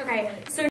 Okay, so